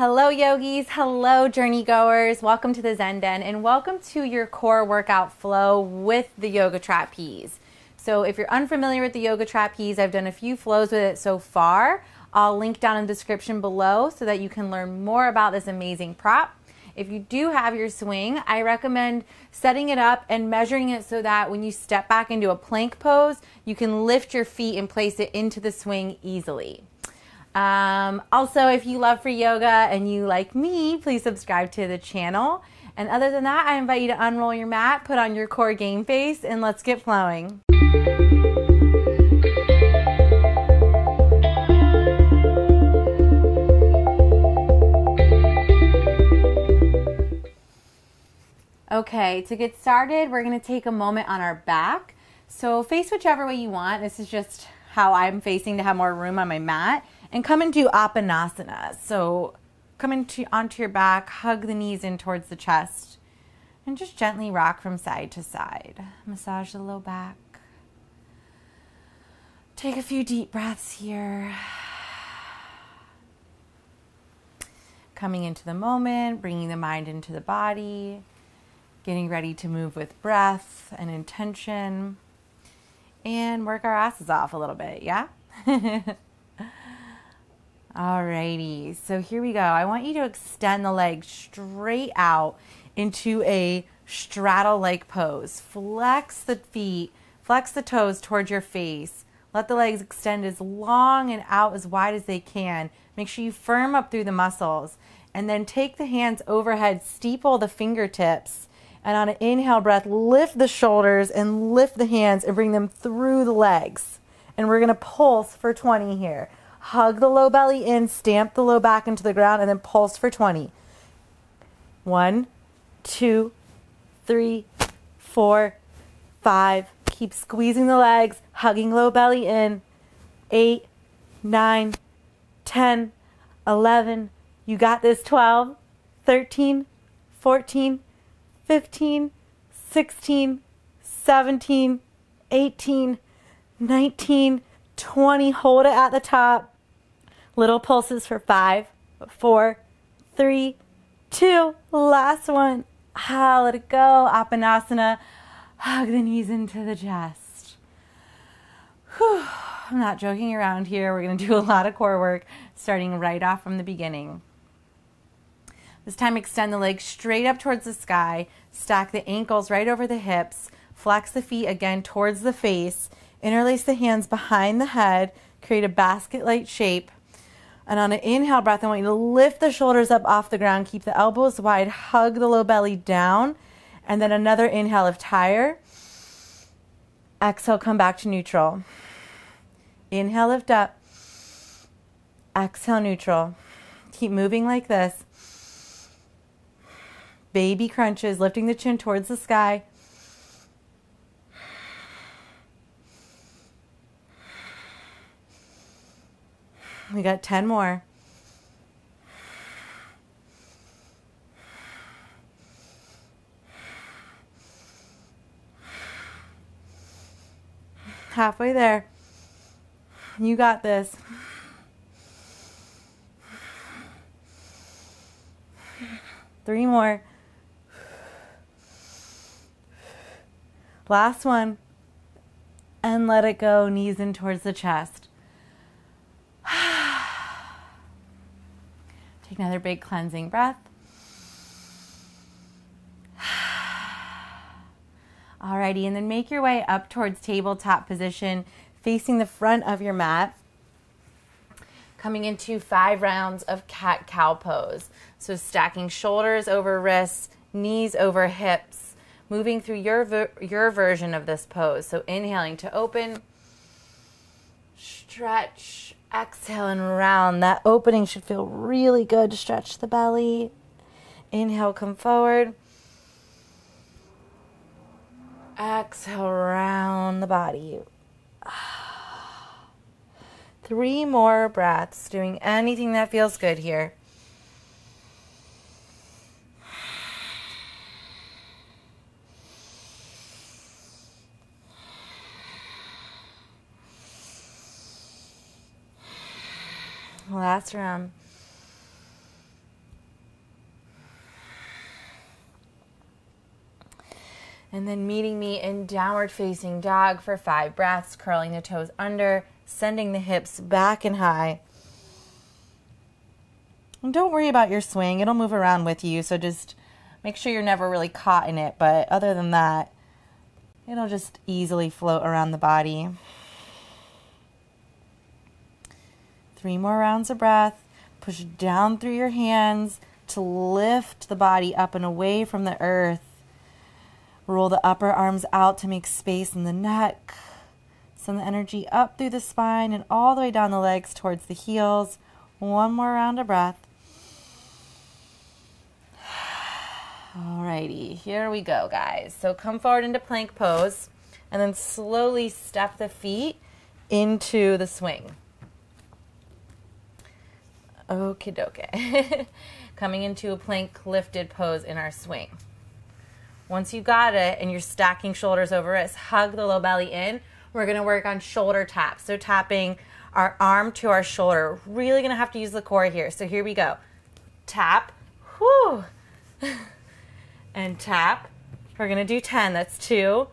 Hello, yogis. Hello, journey goers. Welcome to the Zen Den and welcome to your core workout flow with the yoga trapeze. So, if you're unfamiliar with the yoga trapeze, I've done a few flows with it so far. I'll link down in the description below so that you can learn more about this amazing prop. If you do have your swing, I recommend setting it up and measuring it so that when you step back into a plank pose, you can lift your feet and place it into the swing easily. Um, also, if you love free yoga and you like me, please subscribe to the channel. And other than that, I invite you to unroll your mat, put on your core game face, and let's get flowing. Okay, to get started, we're going to take a moment on our back. So face whichever way you want. This is just how I'm facing to have more room on my mat and come into Apanasana. So come into onto your back, hug the knees in towards the chest, and just gently rock from side to side. Massage the low back. Take a few deep breaths here. Coming into the moment, bringing the mind into the body, getting ready to move with breath and intention, and work our asses off a little bit, yeah? Alrighty, so here we go. I want you to extend the leg straight out into a straddle like pose. Flex the feet, flex the toes towards your face. Let the legs extend as long and out as wide as they can. Make sure you firm up through the muscles. And then take the hands overhead, steeple the fingertips. And on an inhale breath, lift the shoulders and lift the hands and bring them through the legs. And we're going to pulse for 20 here hug the low belly in, stamp the low back into the ground, and then pulse for 20. One, two, three, four, five. Keep squeezing the legs, hugging low belly in. Eight, nine, 10, 11. You got this. 12, 13, 14, 15, 16, 17, 18, 19, 20. Hold it at the top. Little pulses for five, four, three, two. Last one. Ah, let it go. Apanasana. Hug the knees into the chest. Whew. I'm not joking around here. We're going to do a lot of core work starting right off from the beginning. This time, extend the legs straight up towards the sky. Stack the ankles right over the hips. Flex the feet again towards the face. Interlace the hands behind the head. Create a basket like shape. And on an inhale breath, I want you to lift the shoulders up off the ground, keep the elbows wide, hug the low belly down. And then another inhale, of tire. Exhale, come back to neutral. Inhale, lift up. Exhale, neutral. Keep moving like this. Baby crunches, lifting the chin towards the sky. We got 10 more. Halfway there. You got this. Three more. Last one. And let it go, knees in towards the chest. Take another big cleansing breath. Alrighty, and then make your way up towards tabletop position, facing the front of your mat. Coming into five rounds of cat cow pose. So stacking shoulders over wrists, knees over hips, moving through your your version of this pose. So inhaling to open, stretch, Exhale and round. That opening should feel really good stretch the belly. Inhale, come forward. Exhale, round the body. Three more breaths, doing anything that feels good here. last round. And then meeting me in downward facing dog for five breaths, curling the toes under, sending the hips back and high. And don't worry about your swing, it'll move around with you. So just make sure you're never really caught in it. But other than that, it'll just easily float around the body. Three more rounds of breath. Push down through your hands to lift the body up and away from the earth. Roll the upper arms out to make space in the neck. Send the energy up through the spine and all the way down the legs towards the heels. One more round of breath. Alrighty, here we go, guys. So come forward into plank pose and then slowly step the feet into the swing. Okie dokie. Coming into a plank lifted pose in our swing. Once you got it and you're stacking shoulders over wrists, hug the low belly in. We're gonna work on shoulder taps. So tapping our arm to our shoulder. Really gonna have to use the core here. So here we go. Tap. Whew. and tap. We're gonna do 10. That's two.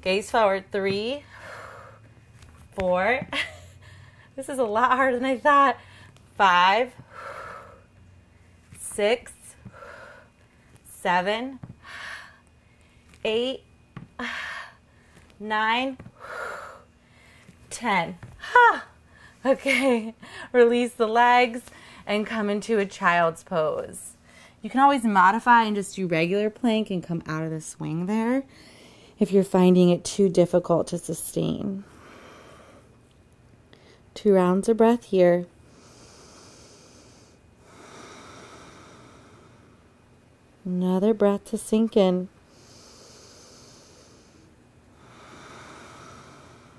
Gaze forward. Three, four. this is a lot harder than I thought. Five, six, seven, eight, nine, ten. Okay, release the legs and come into a child's pose. You can always modify and just do regular plank and come out of the swing there if you're finding it too difficult to sustain. Two rounds of breath here. Another breath to sink in.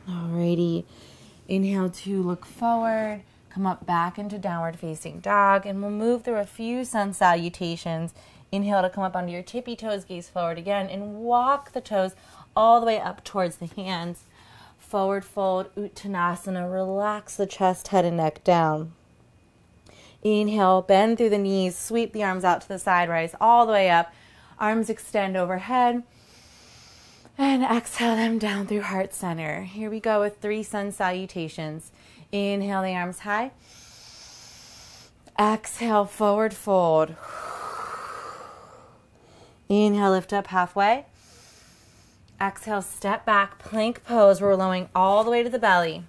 Alrighty. Inhale to look forward, come up back into downward facing dog, and we'll move through a few sun salutations. Inhale to come up onto your tippy toes, gaze forward again, and walk the toes all the way up towards the hands. Forward fold, Uttanasana. Relax the chest, head, and neck down. Inhale, bend through the knees, sweep the arms out to the side, rise all the way up. Arms extend overhead. And exhale them down through heart center. Here we go with three sun salutations. Inhale the arms high. Exhale, forward fold. Inhale, lift up halfway. Exhale, step back, plank pose. We're lowering all the way to the belly.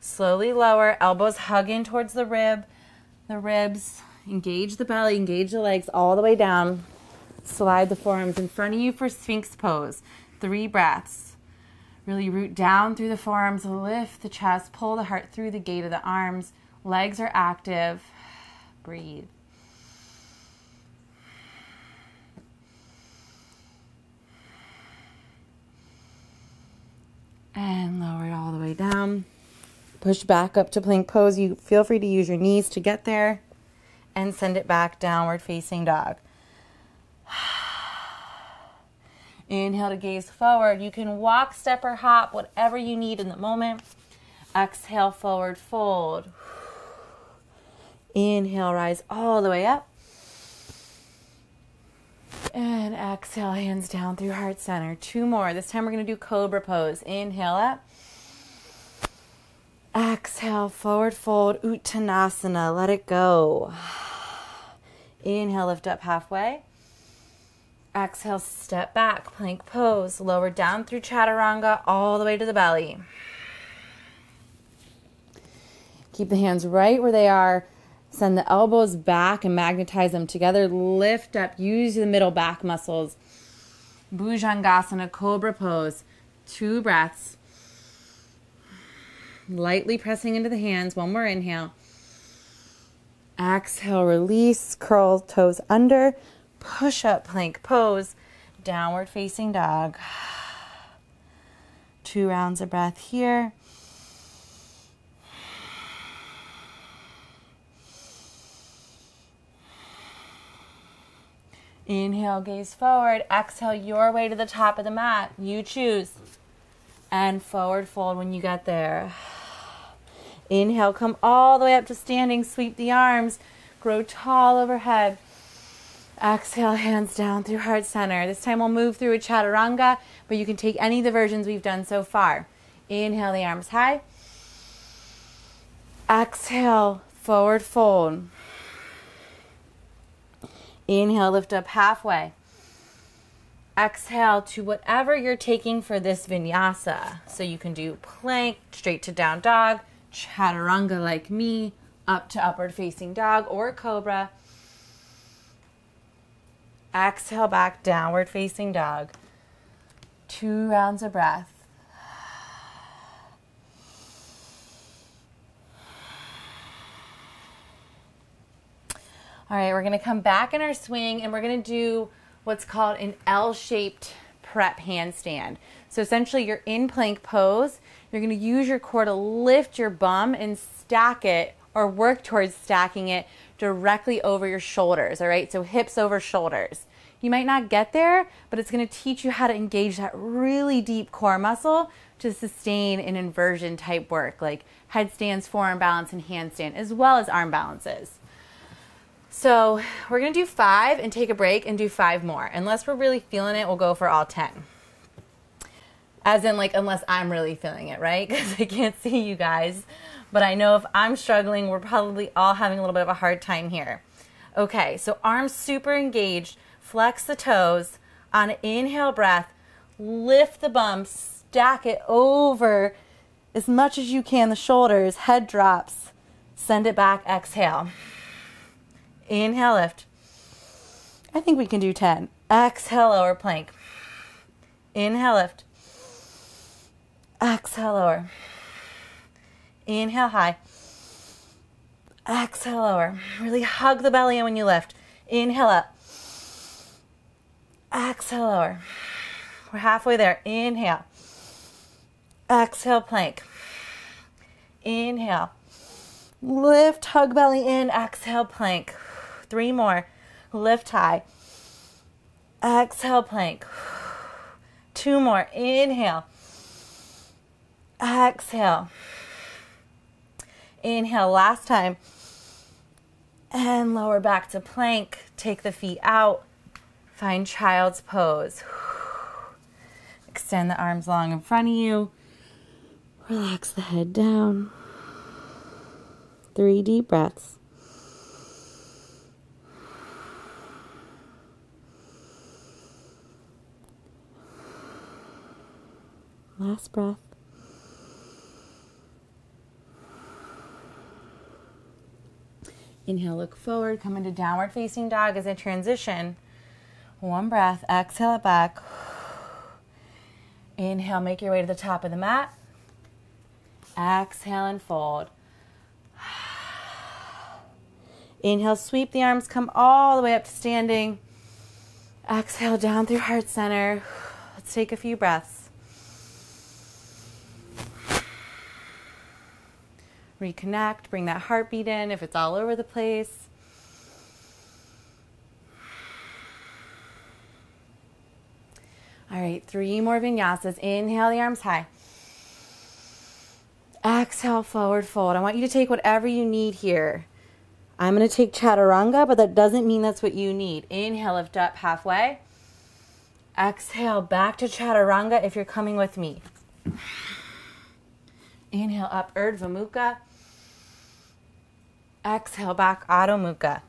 Slowly lower, elbows hug in towards the rib the ribs, engage the belly, engage the legs all the way down. Slide the forearms in front of you for Sphinx pose. Three breaths. Really root down through the forearms, lift the chest, pull the heart through the gate of the arms. Legs are active. Breathe. And lower it all the way down. Push back up to plank pose. You feel free to use your knees to get there and send it back downward facing dog. Inhale to gaze forward. You can walk, step, or hop, whatever you need in the moment. Exhale, forward fold. Inhale, rise all the way up. And exhale, hands down through heart center. Two more. This time we're going to do cobra pose. Inhale up. Exhale, forward fold, Uttanasana. Let it go. Inhale, lift up halfway. Exhale, step back, plank pose. Lower down through chaturanga all the way to the belly. Keep the hands right where they are. Send the elbows back and magnetize them together. Lift up. Use the middle back muscles. Bhujangasana, cobra pose. Two breaths. Lightly pressing into the hands. One more inhale. Exhale, release, curl toes under, push up plank pose, downward facing dog. Two rounds of breath here. Inhale, gaze forward. Exhale your way to the top of the mat. You choose. And forward fold when you get there. Inhale, come all the way up to standing. Sweep the arms. Grow tall overhead. Exhale, hands down through heart center. This time we'll move through a chaturanga, but you can take any of the versions we've done so far. Inhale the arms high. Exhale, forward fold. Inhale, lift up halfway. Exhale to whatever you're taking for this vinyasa. So you can do plank, straight to down dog, chaturanga like me, up to upward facing dog, or cobra. Exhale back, downward facing dog. Two rounds of breath. All right, we're gonna come back in our swing and we're gonna do what's called an L shaped prep handstand. So essentially, you're in plank pose. You're gonna use your core to lift your bum and stack it or work towards stacking it directly over your shoulders. All right, so hips over shoulders. You might not get there, but it's gonna teach you how to engage that really deep core muscle to sustain an inversion type work like headstands, forearm balance, and handstand, as well as arm balances. So we're gonna do five and take a break and do five more. Unless we're really feeling it, we'll go for all 10. As in, like, unless I'm really feeling it, right? Because I can't see you guys. But I know if I'm struggling, we're probably all having a little bit of a hard time here. Okay, so arms super engaged. Flex the toes. On an inhale breath, lift the bum, stack it over as much as you can the shoulders, head drops. Send it back, exhale. Inhale, lift. I think we can do 10. Exhale, lower plank. Inhale, lift. Exhale, lower. Inhale, high. Exhale, lower. Really hug the belly in when you lift. Inhale up. Exhale, lower. We're halfway there. Inhale. Exhale, plank. Inhale. Lift, hug belly in. Exhale, plank. Three more. Lift high. Exhale, plank. Two more. Inhale. Exhale. Inhale, last time. And lower back to plank. Take the feet out. Find child's pose. Extend the arms long in front of you. Relax the head down. Three deep breaths. Last breath. Inhale, look forward, come into downward facing dog as a transition. One breath, exhale it back. Inhale, make your way to the top of the mat. Exhale and fold. Inhale, sweep the arms, come all the way up to standing. Exhale down through heart center. Let's take a few breaths. Reconnect, bring that heartbeat in if it's all over the place. All right, three more vinyasas. Inhale the arms high. Exhale, forward fold. I want you to take whatever you need here. I'm going to take chaturanga, but that doesn't mean that's what you need. Inhale, lift up halfway. Exhale, back to chaturanga if you're coming with me. Inhale up, Urdhva Mukha. Exhale back, Adho Mukha.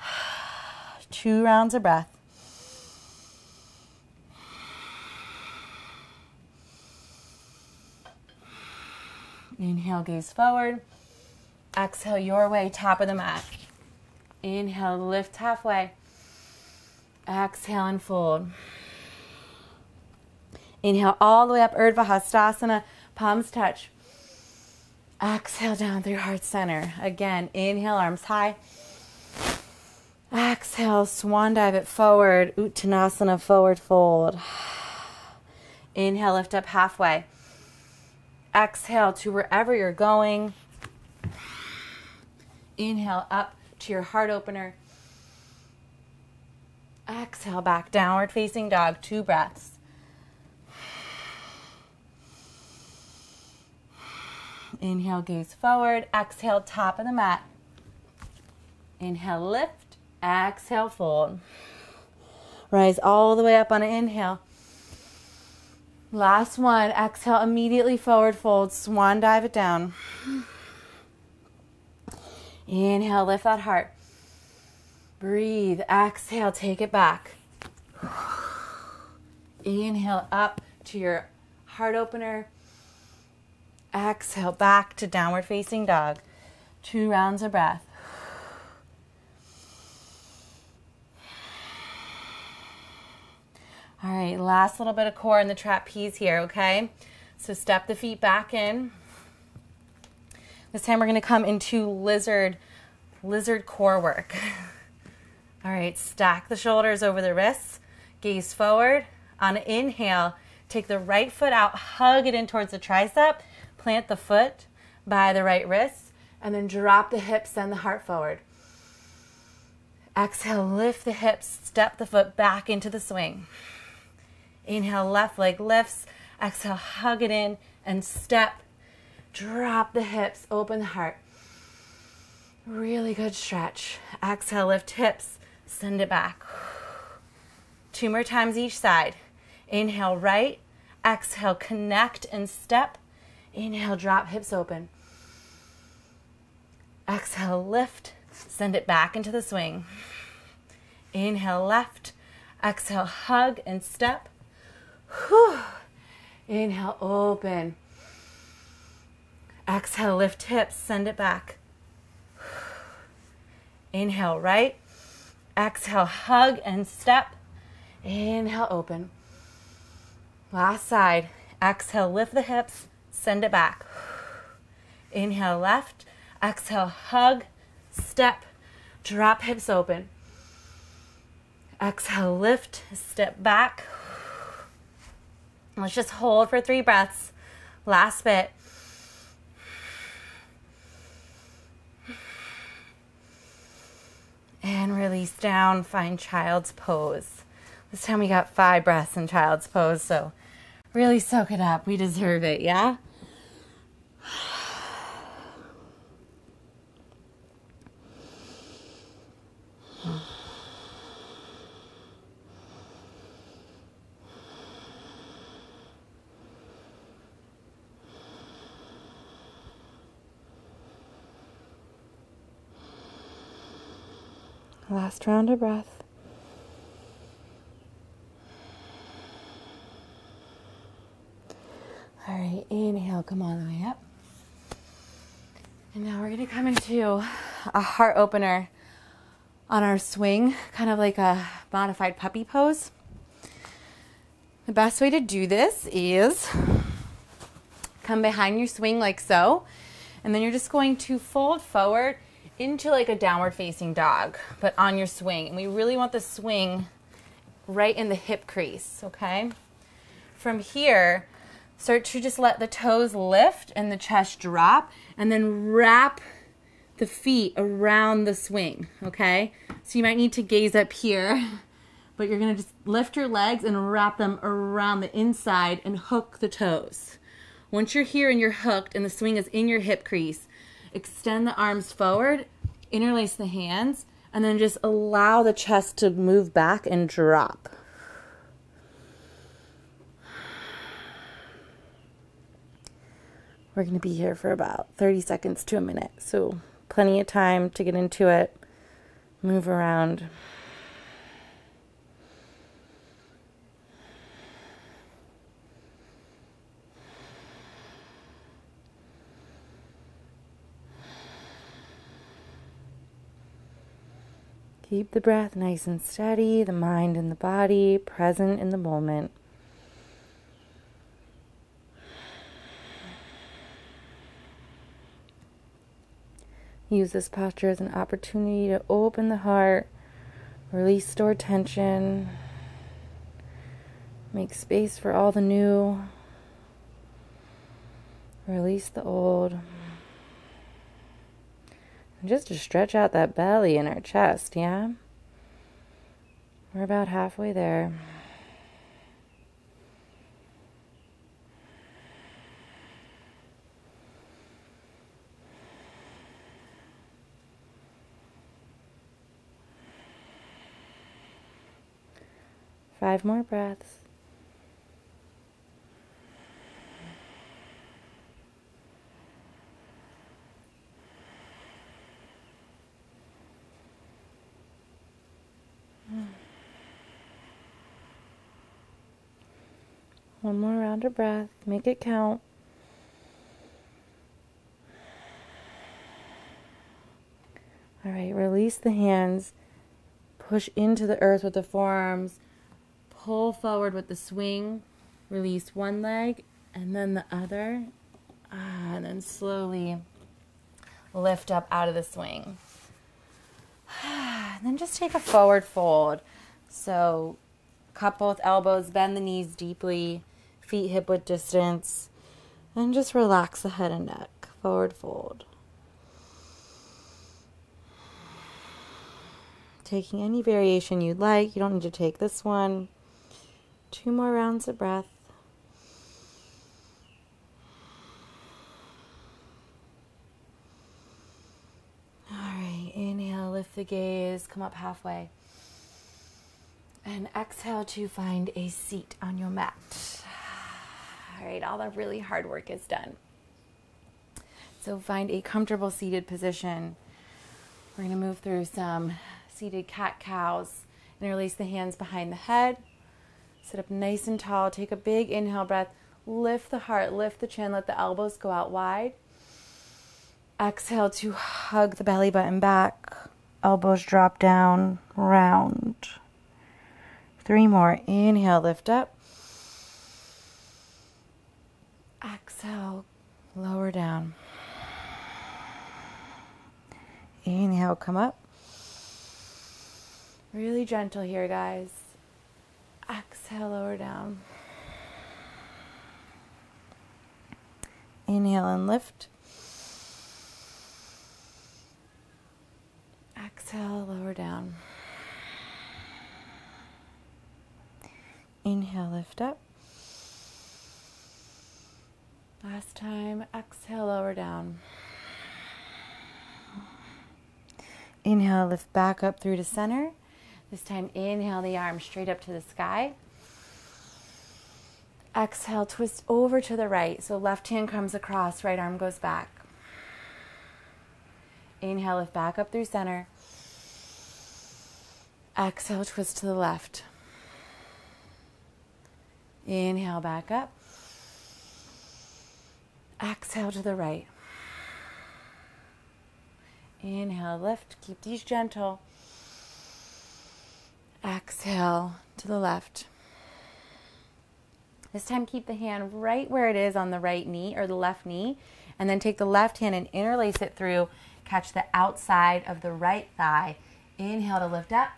Two rounds of breath. Inhale, gaze forward. Exhale your way, top of the mat. Inhale, lift halfway. Exhale and fold. Inhale all the way up, Urdhva Hastasana, palms touch. Exhale down through heart center. Again, inhale, arms high. Exhale, swan dive it forward. Uttanasana, forward fold. Inhale, lift up halfway. Exhale to wherever you're going. Inhale up to your heart opener. Exhale back, downward facing dog, two breaths. Inhale, gaze forward. Exhale, top of the mat. Inhale, lift. Exhale, fold. Rise all the way up on an inhale. Last one. Exhale, immediately forward fold. Swan dive it down. Inhale, lift that heart. Breathe. Exhale, take it back. Inhale up to your heart opener. Exhale back to downward facing dog. Two rounds of breath. All right, last little bit of core in the trapeze here, okay? So step the feet back in. This time we're gonna come into lizard, lizard core work. All right, stack the shoulders over the wrists, gaze forward. On inhale, take the right foot out, hug it in towards the tricep, plant the foot by the right wrist, and then drop the hips, send the heart forward. Exhale, lift the hips, step the foot back into the swing. Inhale, left leg lifts. Exhale, hug it in and step. Drop the hips, open the heart. Really good stretch. Exhale, lift hips, send it back. Two more times each side. Inhale, right. Exhale, connect and step. Inhale, drop hips open. Exhale, lift, send it back into the swing. Inhale, left. Exhale, hug and step. Whew. Inhale, open. Exhale, lift hips, send it back. Inhale, right. Exhale, hug and step. Inhale, open. Last side. Exhale, lift the hips, send it back. Inhale, left. Exhale, hug, step, drop hips open. Exhale, lift, step back. Let's just hold for three breaths. Last bit. And release down, find child's pose. This time we got five breaths in child's pose, so really soak it up. We deserve it, yeah? Last round of breath. All right, inhale, come all the way up. And now we're going to come into a heart opener on our swing, kind of like a modified puppy pose. The best way to do this is come behind your swing like so, and then you're just going to fold forward into like a downward facing dog, but on your swing. And we really want the swing right in the hip crease, okay? From here, start to just let the toes lift and the chest drop, and then wrap the feet around the swing, okay? So you might need to gaze up here, but you're gonna just lift your legs and wrap them around the inside and hook the toes. Once you're here and you're hooked and the swing is in your hip crease, extend the arms forward, interlace the hands, and then just allow the chest to move back and drop. We're going to be here for about 30 seconds to a minute, so plenty of time to get into it, move around. Keep the breath nice and steady, the mind and the body present in the moment. Use this posture as an opportunity to open the heart, release stored tension, make space for all the new, release the old. Just to stretch out that belly and our chest, yeah? We're about halfway there. Five more breaths. One more round of breath. Make it count. All right, release the hands. Push into the earth with the forearms. Pull forward with the swing. Release one leg and then the other. Ah, and then slowly lift up out of the swing. And then just take a forward fold. So, cup both elbows, bend the knees deeply, feet hip width distance, and just relax the head and neck. Forward fold. Taking any variation you'd like. You don't need to take this one. Two more rounds of breath. All right, inhale, lift the gaze, come up halfway. And exhale to find a seat on your mat. All right, all the really hard work is done. So find a comfortable seated position. We're going to move through some seated cat cows and release the hands behind the head. Sit up nice and tall. Take a big inhale breath. Lift the heart, lift the chin, let the elbows go out wide. Exhale to hug the belly button back elbows drop down, round. Three more. Inhale, lift up. Exhale, lower down. Inhale, come up. Really gentle here, guys. Exhale, lower down. Inhale and lift. Exhale, lower down. Inhale, lift up. Last time, exhale, lower down. Inhale, lift back up through to center. This time, inhale the arms straight up to the sky. Exhale, twist over to the right. So left hand comes across, right arm goes back. Inhale, lift back up through center. Exhale, twist to the left. Inhale, back up. Exhale to the right. Inhale, lift. Keep these gentle. Exhale to the left. This time, keep the hand right where it is on the right knee or the left knee, and then take the left hand and interlace it through. Catch the outside of the right thigh. Inhale to lift up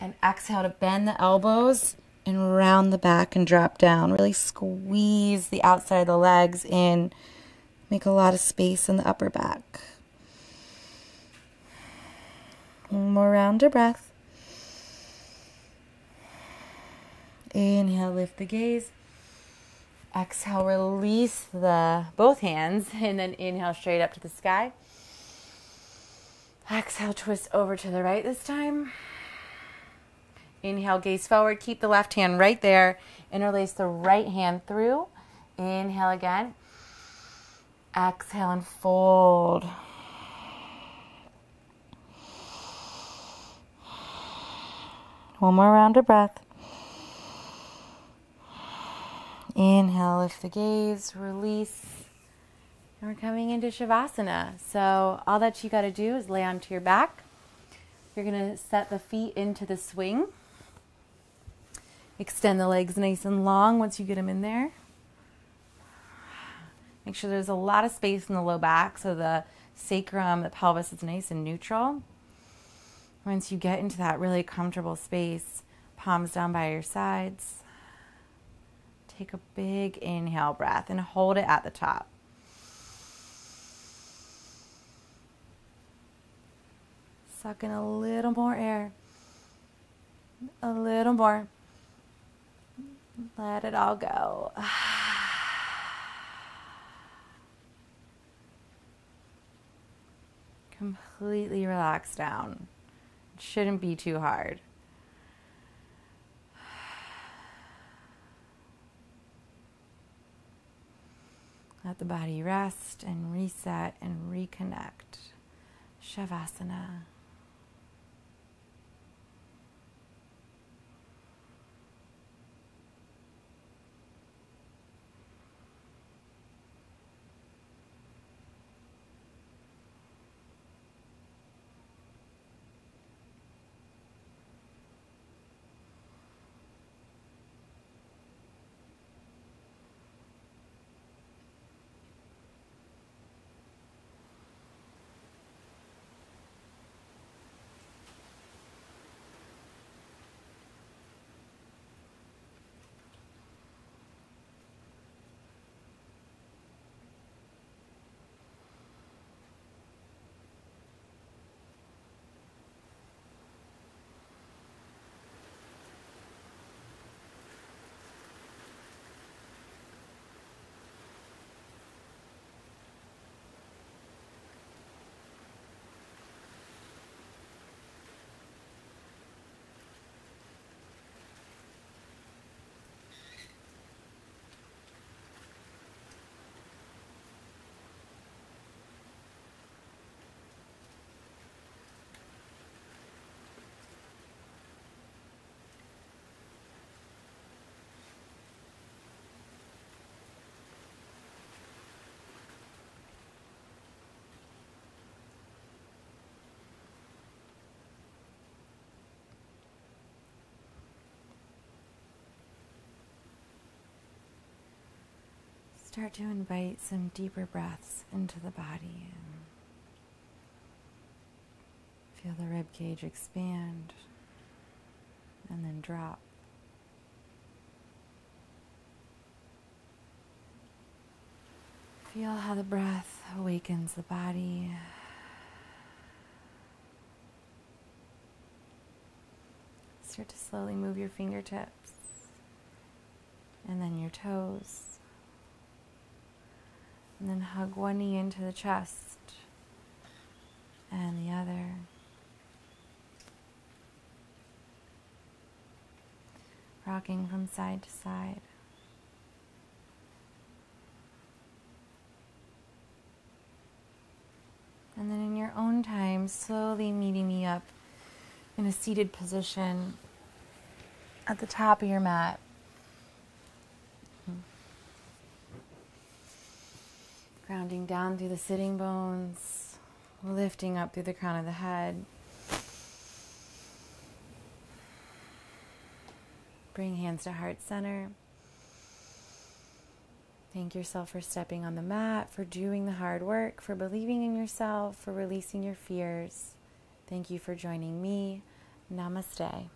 and exhale to bend the elbows and round the back and drop down. Really squeeze the outside of the legs in. Make a lot of space in the upper back. One more round of breath. Inhale, lift the gaze. Exhale, release the both hands and then inhale straight up to the sky. Exhale, twist over to the right this time. Inhale, gaze forward. Keep the left hand right there. Interlace the right hand through. Inhale again. Exhale and fold. One more round of breath. Inhale, lift the gaze, release. And we're coming into Shavasana. So, all that you got to do is lay onto your back. You're going to set the feet into the swing. Extend the legs nice and long once you get them in there. Make sure there's a lot of space in the low back so the sacrum, the pelvis is nice and neutral. Once you get into that really comfortable space, palms down by your sides. Take a big inhale breath and hold it at the top. Suck in a little more air. A little more. Let it all go. Completely relax down. It shouldn't be too hard. Let the body rest and reset and reconnect. Shavasana. Start to invite some deeper breaths into the body. and Feel the rib cage expand and then drop. Feel how the breath awakens the body. Start to slowly move your fingertips and then your toes. And then hug one knee into the chest and the other. Rocking from side to side. And then in your own time, slowly meeting me up in a seated position at the top of your mat. Grounding down through the sitting bones, lifting up through the crown of the head. Bring hands to heart center. Thank yourself for stepping on the mat, for doing the hard work, for believing in yourself, for releasing your fears. Thank you for joining me. Namaste.